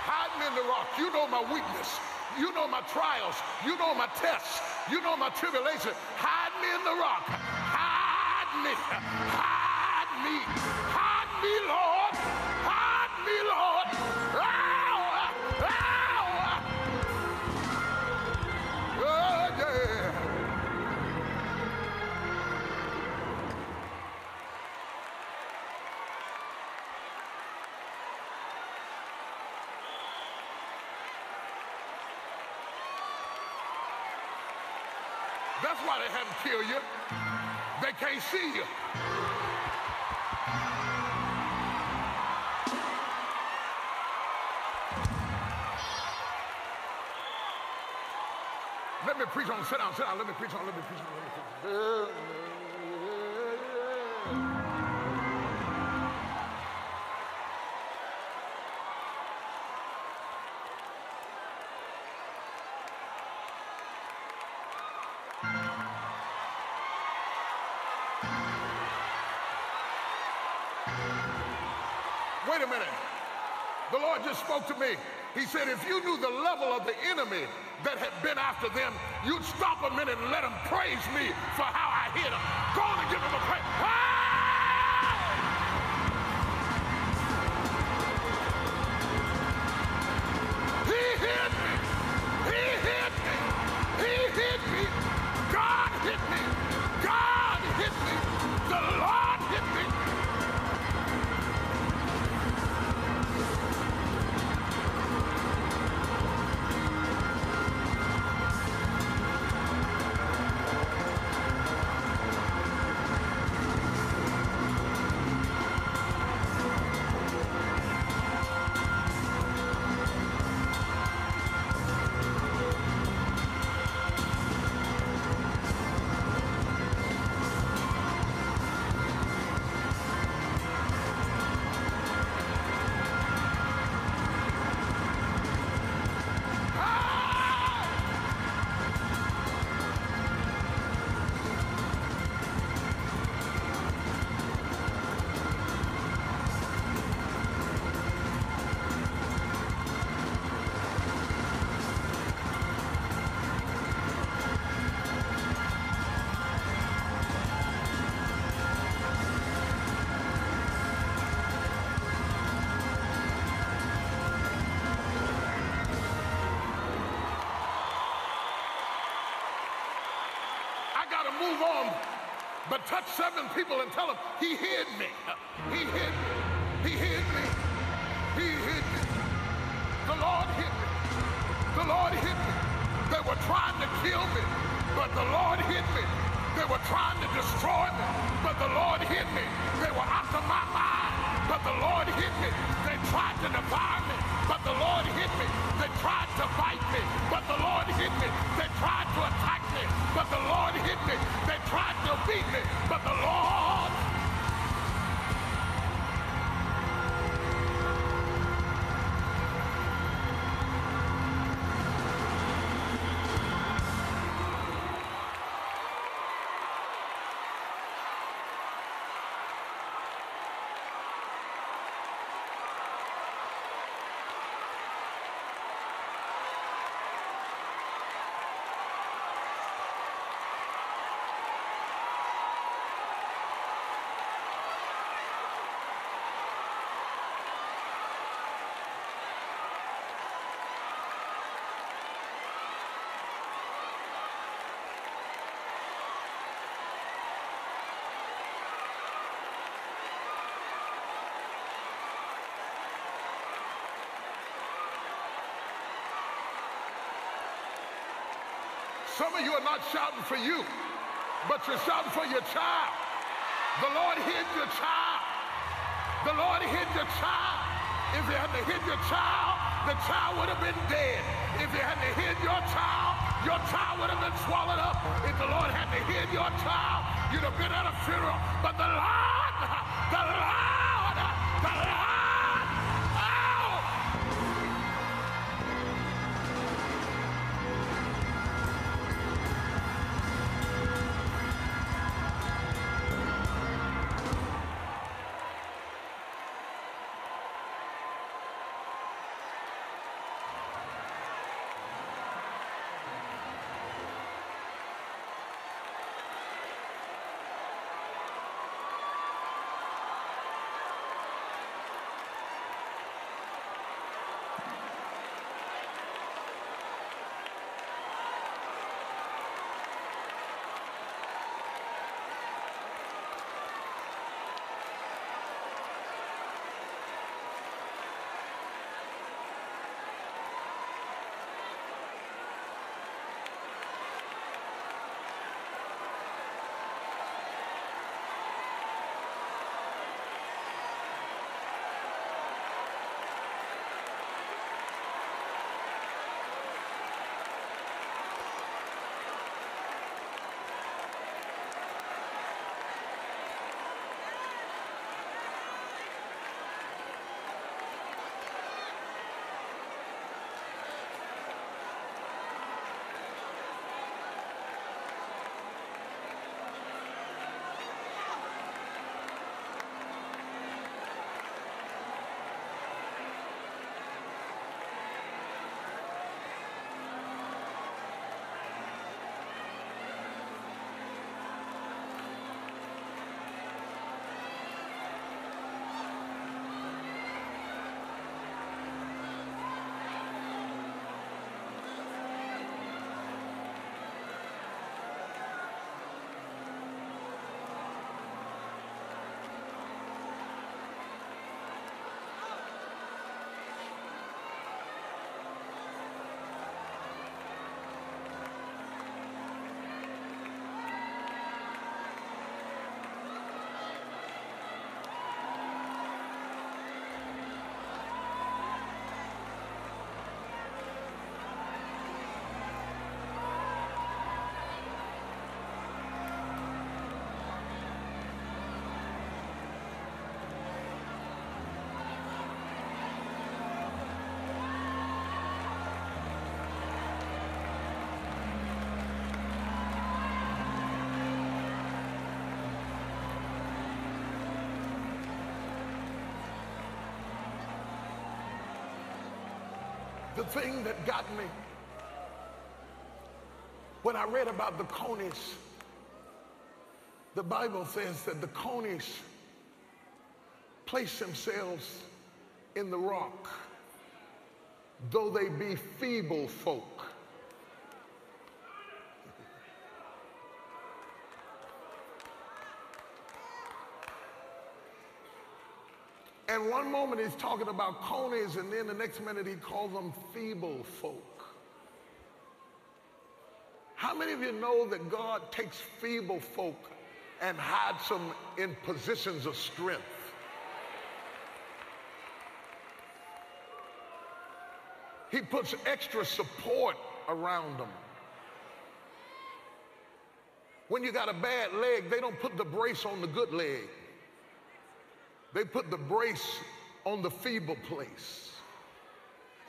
Hiding in the rock. You know my weakness. You know my trials. You know my tests. You know my tribulation. Hide me in the rock. Hide me. Hide me. Hide me, Lord. See you. Let me preach on. Sit down, sit down. Let me preach on. Let me preach on. Let me preach on. Wait a minute. The Lord just spoke to me. He said, if you knew the level of the enemy that had been after them, you'd stop a minute and let them praise me for how I hit them. Go on and give them a praise. Ah! Touch seven people and tell them, he hid Some of you are not shouting for you, but you're shouting for your child. The Lord hid your child. The Lord hid your child. If you hadn't hid your child, the child would have been dead. If you hadn't hid your child, your child would have been swallowed up. If the Lord hadn't hid your child, you'd have been at a funeral. But the Lord, the Lord, the thing that got me when I read about the conies, the Bible says that the conies place themselves in the rock, though they be feeble folk. And one moment he's talking about conies, and then the next minute he calls them feeble folk. How many of you know that God takes feeble folk and hides them in positions of strength? He puts extra support around them. When you got a bad leg, they don't put the brace on the good leg. They put the brace on the feeble place.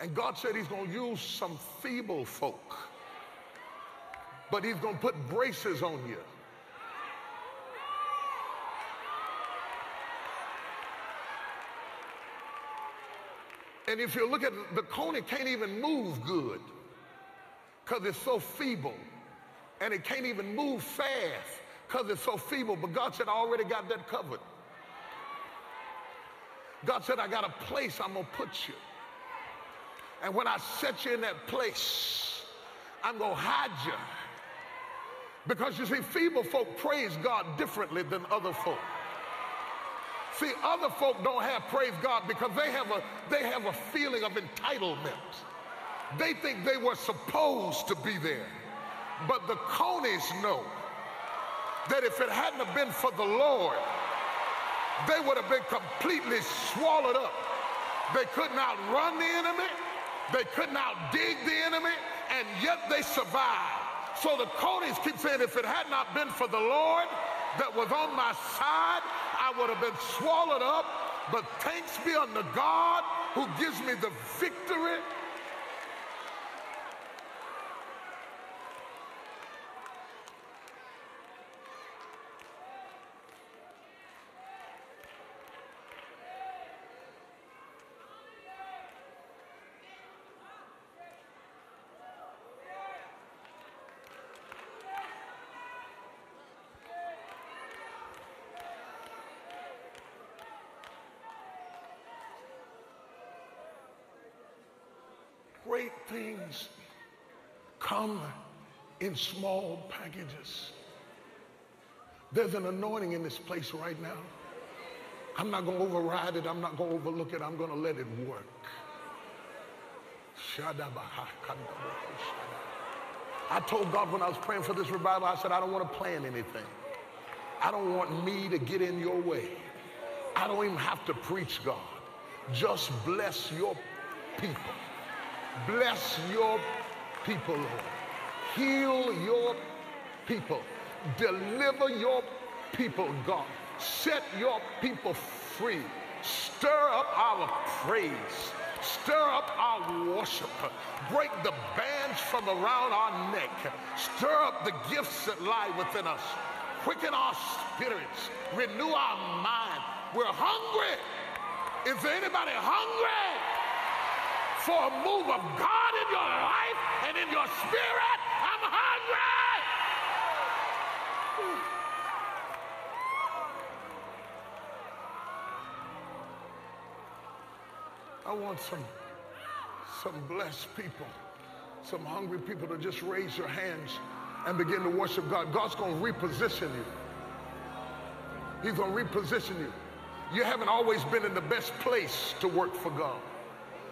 And God said he's going to use some feeble folk, but he's going to put braces on you. And if you look at the coney can't even move good because it's so feeble. And it can't even move fast because it's so feeble. But God said, I already got that covered. God said, I got a place I'm going to put you. And when I set you in that place, I'm going to hide you. Because you see, feeble folk praise God differently than other folk. See, other folk don't have praise God because they have a they have a feeling of entitlement. They think they were supposed to be there. But the conies know that if it hadn't have been for the Lord, they would have been completely swallowed up. They could not run the enemy, they could not dig the enemy, and yet they survived. So the conies keep saying, if it had not been for the Lord that was on my side, I would have been swallowed up. But thanks be unto God who gives me the victory Great things come in small packages. There's an anointing in this place right now. I'm not going to override it. I'm not going to overlook it. I'm going to let it work. I told God when I was praying for this revival, I said, I don't want to plan anything. I don't want me to get in your way. I don't even have to preach God. Just bless your people. Bless your people, Lord. Heal your people. Deliver your people, God. Set your people free. Stir up our praise. Stir up our worship. Break the bands from around our neck. Stir up the gifts that lie within us. Quicken our spirits. Renew our mind. We're hungry. Is anybody hungry? For a move of God in your life and in your spirit. I'm hungry. I want some, some blessed people, some hungry people to just raise your hands and begin to worship God. God's going to reposition you. He's going to reposition you. You haven't always been in the best place to work for God.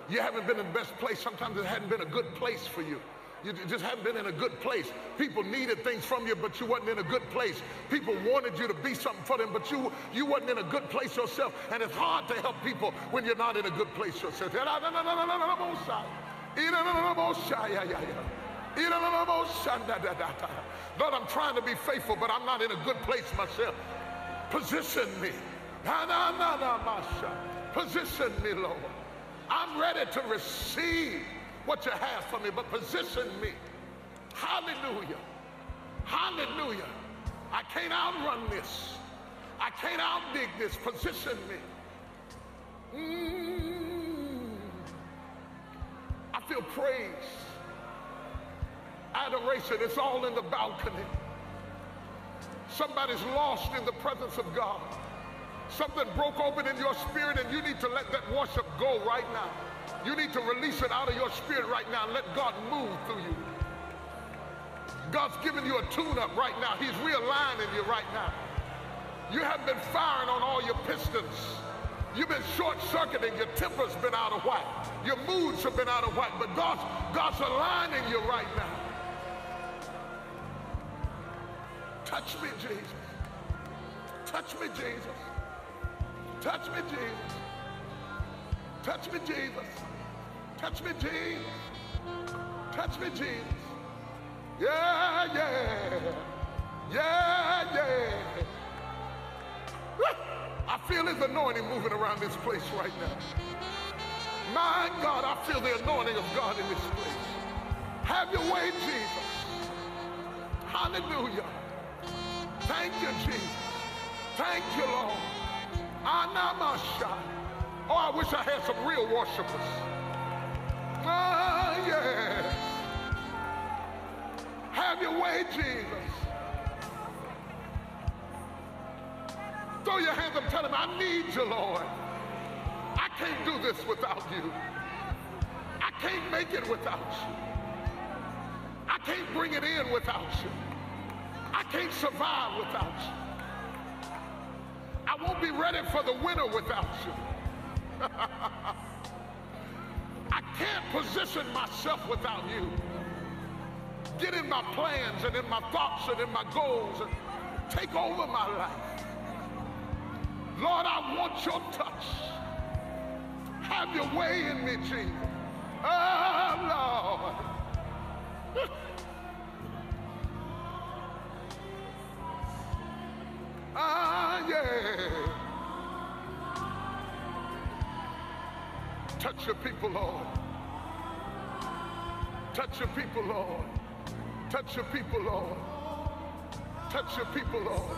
You haven't been in the best place. Sometimes it hadn't been a good place for you. You just haven't been in a good place. People needed things from you, but you wasn't in a good place. People wanted you to be something for them, but you, you wasn't in a good place yourself. And it's hard to help people when you're not in a good place yourself. Lord, I'm trying to be faithful, but I'm not in a good place myself. Position me. Position me, Lord. I'm ready to receive what you have for me, but position me. Hallelujah. Hallelujah. I can't outrun this. I can't outdig this. Position me. Mm. I feel feel praise, adoration. It's all in the balcony. Somebody's lost in the presence of God. Something broke open in your spirit, and you need to let that worship go right now. You need to release it out of your spirit right now. Let God move through you. God's giving you a tune up right now. He's realigning you right now. You haven't been firing on all your pistons. You've been short circuiting. Your temper's been out of whack. Your moods have been out of whack. But God's, God's aligning you right now. Touch me, Jesus. Touch me, Jesus. Touch me, Jesus. Touch me, Jesus. Touch me, Jesus. Touch me, Jesus. Yeah, yeah. Yeah, yeah. I feel his anointing moving around this place right now. My God, I feel the anointing of God in this place. Have your way, Jesus. Hallelujah. Thank you, Jesus. Thank you, Lord. Anamasha. Oh, I wish I had some real worshipers. Ah, yes. Have your way, Jesus. Throw your hands up, tell him, I need you, Lord. I can't do this without you. I can't make it without you. I can't bring it in without you. I can't survive without you. I won't be ready for the winter without you. I can't position myself without you. Get in my plans and in my thoughts and in my goals and take over my life. Lord, I want your touch. Have your way in me, Jesus. Oh, Lord. Touch your people, Lord. Touch your people, Lord. Touch your people, Lord. Touch your people, Lord.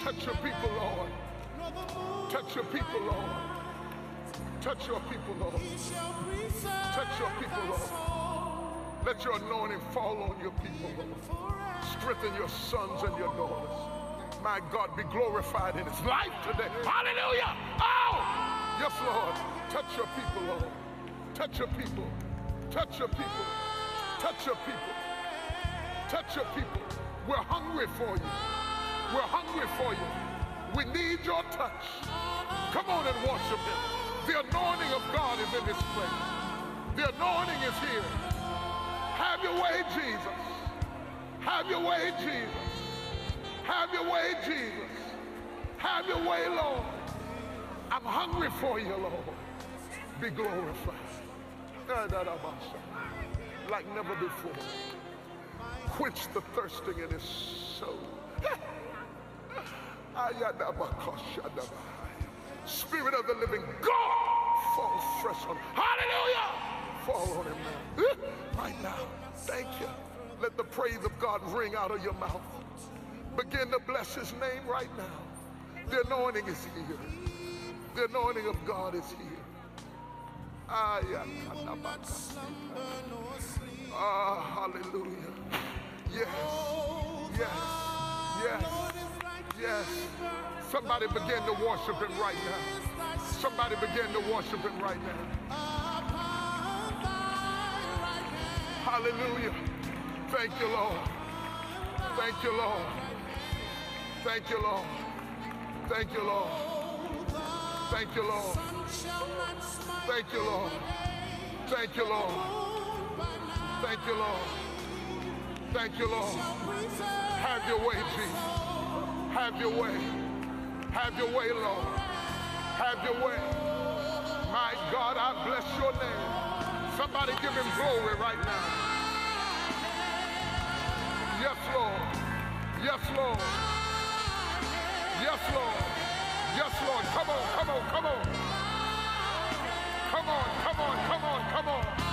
Touch your people, Lord. Touch your people, Lord. Touch your people, Lord. Touch your people, Lord. Let your anointing fall on your people, Lord. Strengthen your sons and your daughters. My God, be glorified in his life today. Hallelujah. Oh, yes, Lord. Touch your people, Lord. Touch your people. Touch your people. Touch your people. Touch your people. We're hungry for you. We're hungry for you. We need your touch. Come on and worship him. The anointing of God is in this place. The anointing is here. Have your way, Jesus. Have your way, Jesus. Have your way, Jesus. Have your way, Lord. I'm hungry for you, Lord. Be glorified. Ah, like never before. Quench the thirsting in his soul. Ah, Spirit of the living God, fall fresh on. Hallelujah! Fall on him now. Right now. Thank you. Let the praise of God ring out of your mouth. Begin to bless his name right now. The anointing is here. The anointing of God is here. I am. Ah, hallelujah. Yes. Yes. Yes. Yes. Somebody begin to worship him right now. Somebody begin to worship him right now. Hallelujah. Thank you, Lord. Thank you, Lord. Thank you, Lord. Thank you, Lord. Thank you, Lord. Thank you, Lord. Thank you, Lord. Thank you, Lord. Thank you, Lord. Have your way, Jesus. Have your way. Have your way, Lord. Have your way. My God, I bless your name. Somebody give him glory right now. Yes, Lord. Yes, Lord. Yes, Lord. Yes, Lord. Come on, come on, come on. Come on, come on, come on, come on.